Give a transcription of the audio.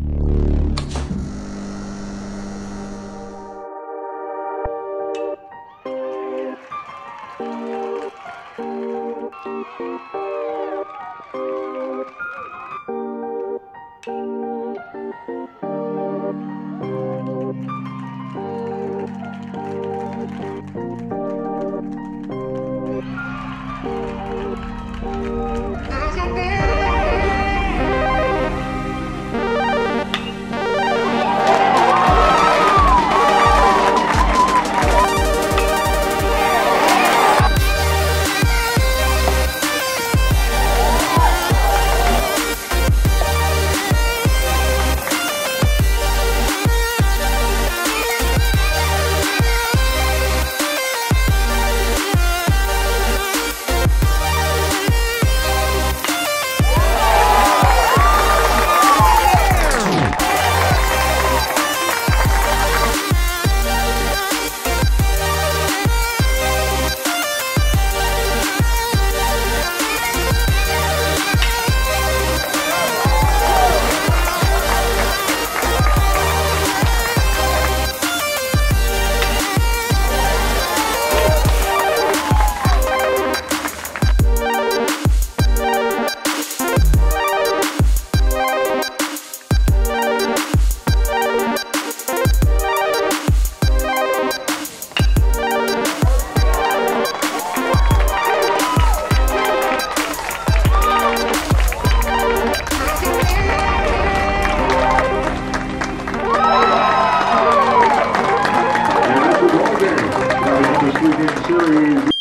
Bye. Champion Series.